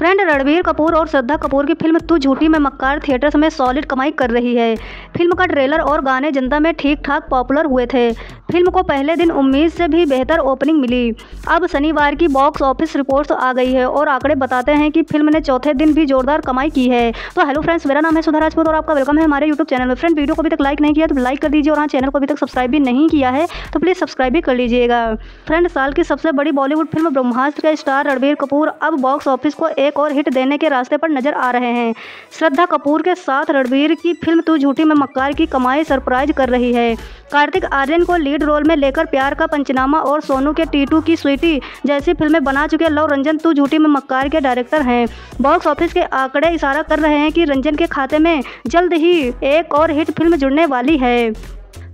Friend Ranbir Kapoor और श्रद्धा कपूर की film तू झूठी में मक्कार थिएटर्स में सॉलिड कमाई कर रही है। फ़िल्म का ट्रेलर और गाने जनता में ठीक ठाक पॉपुलर हुए थे। फ़िल्म को पहले दिन उम्मीद से भी बेहतर ओपनिंग मिली। अब शनिवार की बॉक्स ऑफ़िस रिपोर्ट्स आ गई है और आंकड़े बताते हैं कि फ़िल्म ने चौथे दिन भी जोरदार कमाई की है। तो हेलो फ्रेंड्स मेरा नाम है सुधा राजपूत और आपका वेलकम है हमारे यूट्यूब चैनल में। फ्रेंड वीडियो को अभी तक लाइक नहीं किया तो लाइक कर दीजिए और हाँ चैनल को अभी तक सब्सक्राइब भी नहीं किया है तो प्लीज़ सब्सक्राइब भी कर लीजिएगा। फ्रेंड साल की सबसे बड़ी बॉलीवुड फ़िल्म ब्रह्मास्त्र का स्टार रणबीर कपूर अब बॉक्स ऑफ़िस को एक और हिट देने के रास्ते पर नज़र आ रहे हैं। श्रद्धा कपूर के साथ रणबीर की फ़िल्म तू झूठी में मक्कार की कमाई सरप्राइज़ कर रही है। कार्तिक आर्यन को लीड रोल में लेकर प्यार का पंचनामा और सोनू के टीटू की स्वीटी जैसी फ़िल्में बना चुके लव रंजन तू झूठी में मक्कार के डायरेक्टर हैं। बॉक्स ऑफ़िस के आंकड़े इशारा कर रहे हैं कि रंजन के खाते में जल्द ही एक और हिट फ़िल्म जुड़ने वाली है।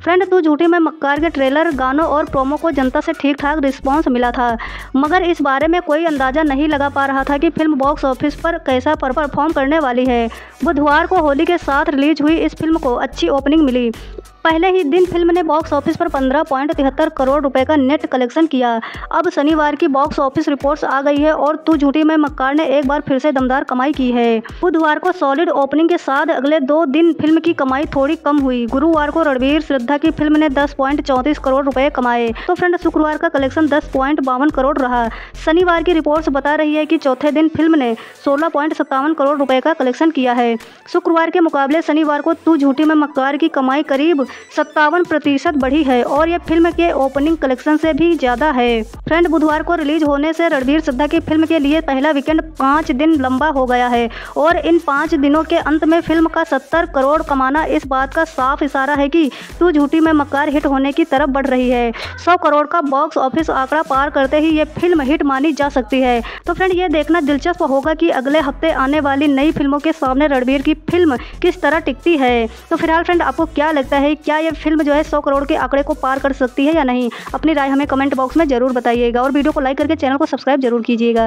फ्रेंड तू झूठी, में मक्कार के ट्रेलर गानों और प्रोमो को जनता से ठीक ठाक रिस्पांस मिला था। मगर इस बारे में कोई अंदाज़ा नहीं लगा पा रहा था कि फ़िल्म बॉक्स ऑफ़िस पर कैसा परफॉर्म करने वाली है। बुधवार को होली के साथ रिलीज़ हुई इस फ़िल्म को अच्छी ओपनिंग मिली। पहले ही दिन फ़िल्म ने बॉक्स ऑफ़िस पर पंद्रह पॉइंट तिहत्तर करोड़ रुपए का नेट कलेक्शन किया। अब शनिवार की बॉक्स ऑफ़िस रिपोर्ट्स आ गई है और तू झूठी, में मक्कार ने एक बार फिर से दमदार कमाई की है। बुधवार को सॉलिड ओपनिंग के साथ अगले दो दिन फ़िल्म की कमाई थोड़ी कम हुई। गुरुवार को रणवीर श्रद्धा की फ़िल्म ने दस पॉइंट चौंतीस करोड़ रुपए कमाए। तो फ्रेंड, शुक्रवार का कलेक्शन दस पॉइंट बावन करोड़ रहा। शनिवार की रिपोर्ट्स बता रही है कि चौथे दिन फ़िल्म ने सोलह पॉइंट सत्तावन करोड़ रुपए का कलेक्शन किया है। शुक्रवार के मुकाबले शनिवार को तू झूठी में मक्कार की कमाई करीब सत्तावन प्रतिशत बढ़ी है और यह फ़िल्म के ओपनिंग कलेक्शन से भी ज़्यादा है। फ्रेंड, बुधवार को रिलीज़ होने से रणबीर सिद्धा की फ़िल्म के लिए पहला वीकेंड पाँच दिन लंबा हो गया है और इन पाँच दिनों के अंत में फ़िल्म का सत्तर करोड़ कमाना इस बात का साफ़ इशारा है कि तू झूठी में मक्कार हिट होने की तरफ़ बढ़ रही है। सौ करोड़ का बॉक्स ऑफ़िस आंकड़ा पार करते ही ये फ़िल्म हिट मानी जा सकती है। तो फ्रेंड, ये देखना दिलचस्प होगा कि अगले हफ़्ते आने वाली नई फ़िल्मों के सामने रणबीर की फ़िल्म किस तरह टिकती है। तो फ़िलहाल फ्रेंड, आपको क्या लगता है, क्या ये फ़िल्म जो है सौ करोड़ के आंकड़े को पार कर सकती है या नहीं? अपनी राय हमें कमेंट बॉक्स में ज़रूर बताइएगा और वीडियो को लाइक करके चैनल को सब्सक्राइब ज़रूर कीजिएगा।